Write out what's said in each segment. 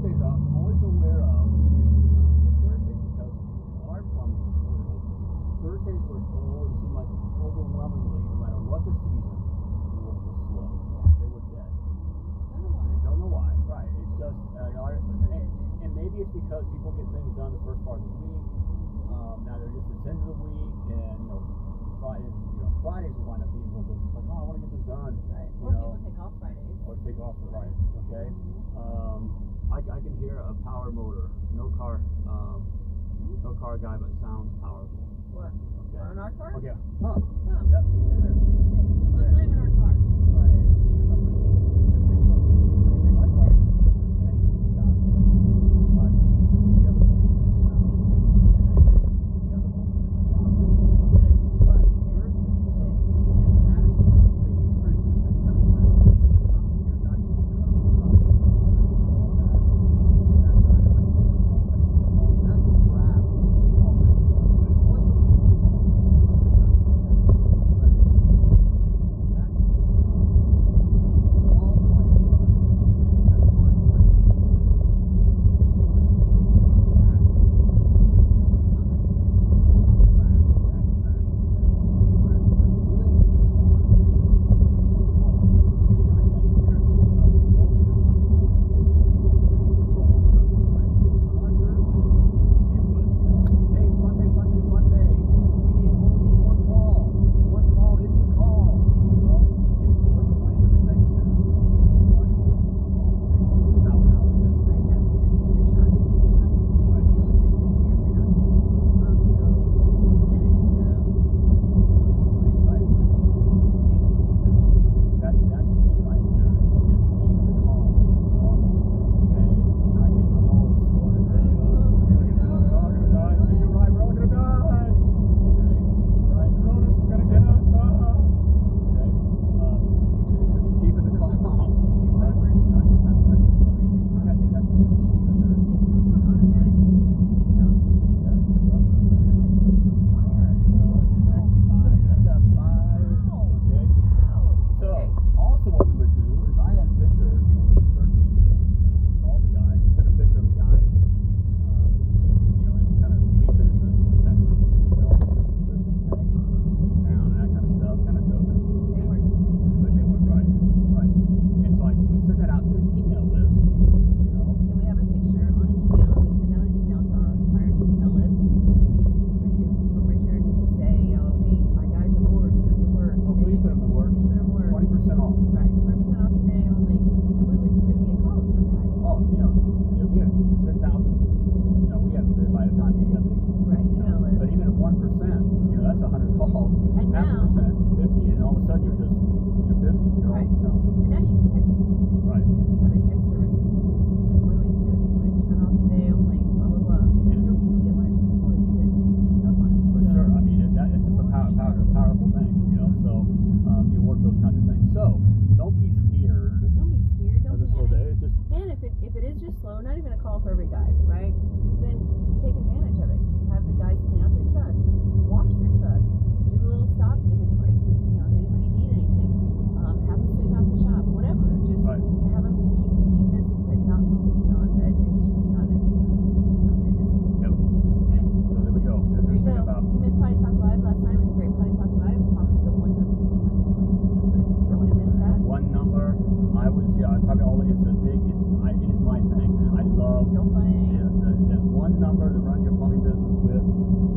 Thursdays I'm always aware of is um, with Thursdays because in our plumbing world, Thursdays would always seem like overwhelmingly, no matter what the season, the work was slow. Yeah. They were dead. Don't know why. Don't know why. Right. It's just uh, our, and, and maybe it's because people get things done the first part of the week. Um, now they're just at the end of the week, and you know, Fridays. you know, Fridays will wind up being a little bit like, oh, I want to get this done. Right. You or know, people take off Fridays. Or take off Fridays. Okay. Mm-hmm. Um, I, I can hear a power motor. No car, um, no car guy, but sounds powerful. What? Okay. On our car? Okay. Oh. huh. Yep. Is slow, not even a call for every guy, right? Then take advantage of it. Have the guys clean out their truck, wash their truck, do a little stock inventory. See, you know, does anybody need anything? Um, have them sweep out the shop, whatever. Just Right. have them keep keep busy, but not focusing on that. It's just not a it's not very busy. yep. Okay. So there we go. There's There you go. about You missed Potty Talk Live last night. It was a great Potty Talk Live. Talked the one number you want to do business with. Don't want to miss that. one number. I was yeah. Probably all it's a big. It's I, it is my thing. I love You'll find. yeah, the, that one number to run your plumbing business with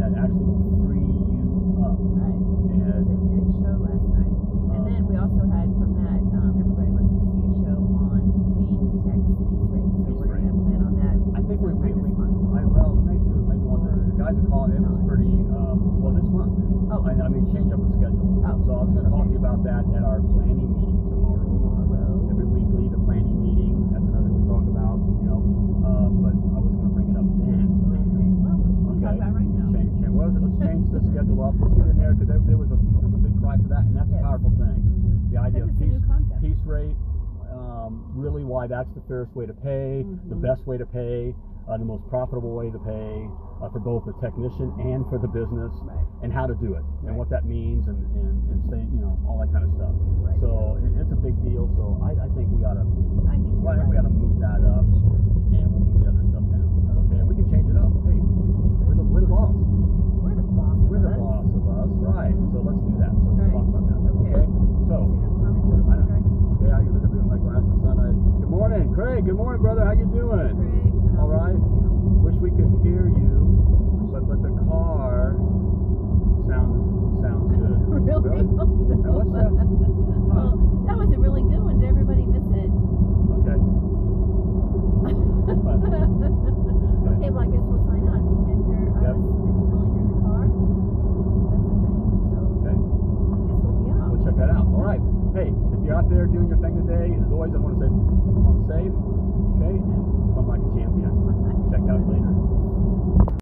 that actually will free you up. Right. It And was a good show last night. And Um, then we also had from that, um, everybody wants to see a show on pain text piece rate. So Piece we're rate. gonna plan on that. I think we we, we. I well we may do maybe one of the, guys who called it was pretty um, well this month. Oh. I, I mean change up the schedule. Oh, So I was going to talk to you about that at our planning meeting tomorrow. Tomorrow. Every weekly the planning meeting. That's another thing we talk about. You know, um, but I was going to bring it up then. Okay. Well, we can Okay. talk about it right now. Change, change. Well, let's change the schedule up. Let's get in there because there, there was a there's a big cry for that, and that's Yes. a powerful thing. Mhm. The idea of it's a piece, new concept. piece rate, um, really why that's the fairest way to pay, the Mhm. best way to pay, uh, the most profitable way to pay uh, for both the technician and for the business, Right. and how to do it, and what that means, and, and, and stay, you know, all that kind of stuff. Right, So it, it's a big deal. So I, I think we ought to, I think well, I think we right. ought to move that up, and we'll move the other stuff down. Okay, and we can change it up. Hey, we're the, we're the boss. We're the boss of We're the us. boss of us, right? So let's do that. So let's Right. talk about that. Okay. Okay. So. You see the comments on I the don't, drive? okay, I look at my glasses, son. I, good morning, Craig. Good morning, brother. How you doing? Craig, um, All right. Wish we could hear you, but but the car sounds sounds good. Really? Now, what's that? Well, that was a really good one. Did everybody miss it? Okay. okay, well, I guess we'll sign out. If you can't hear us Yep. and you can only hear the car, that's the thing. So Okay. I guess we'll be out. We'll check that out. All right. Hey, if you're your thing today, as always, I want to say, come on safe. Okay, and